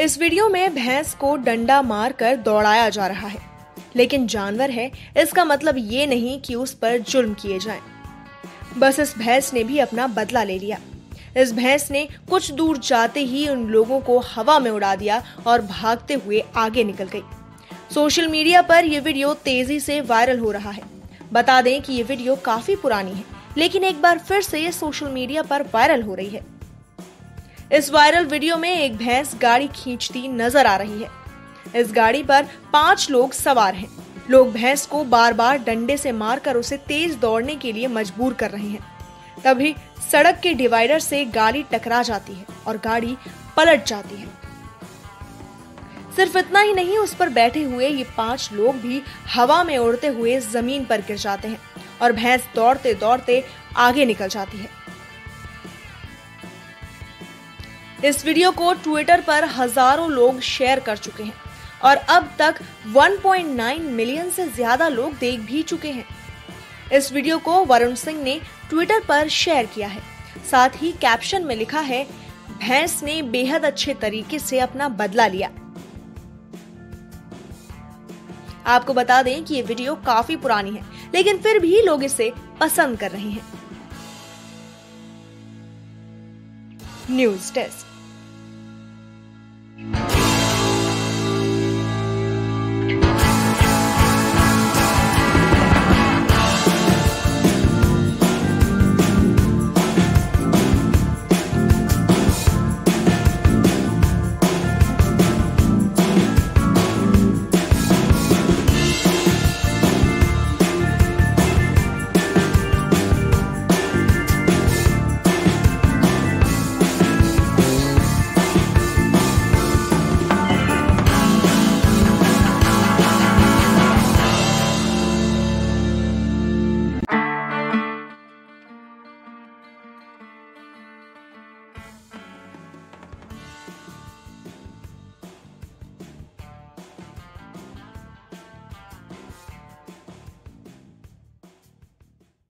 इस वीडियो में भैंस को डंडा मारकर दौड़ाया जा रहा है। लेकिन जानवर है, इसका मतलब ये नहीं कि उस पर जुल्म किए जाएँ। बस इस भैंस ने भी अपना बदला ले लिया। इस भैंस ने कुछ दूर जाते ही उन लोगों को हवा में उड़ा दिया और भागते हुए आगे निकल गई। सोशल मीडिया पर यह वीडियो तेज़ी से वायरल हो रहा है। बता दें कि ये वीडियो काफ़ी पुरानी है, लेकिन एक बार फिर से ये सोशल मीडिया पर वायरल हो रही है। इस वायरल वीडियो में एक भैंस गाड़ी खींचती नज़र आ रही है। इस गाड़ी पर पाँच लोग सवार हैं। लोग भैंस को बार बार डंडे से मारकर उसे तेज दौड़ने के लिए मजबूर कर रहे हैं। तभी सड़क के डिवाइडर से गाड़ी टकरा जाती है और गाड़ी पलट जाती है। सिर्फ़ इतना ही नहीं, उस पर बैठे हुए ये पाँच लोग भी हवा में उड़ते हुए ज़मीन पर गिर जाते हैं और भैंस दौड़ते दौड़ते आगे निकल जाती है। इस वीडियो को ट्विटर पर हज़ारों लोग शेयर कर चुके हैं और अब तक 1.9 मिलियन से ज़्यादा लोग देख भी चुके हैं। इस वीडियो को वरुण सिंह ने ट्विटर पर शेयर किया है। साथ ही कैप्शन में लिखा है, भैंस ने बेहद अच्छे तरीके से अपना बदला लिया। आपको बता दें कि ये वीडियो काफ़ी पुरानी है, लेकिन फिर भी लोग इसे पसंद कर रहे हैं। News desk.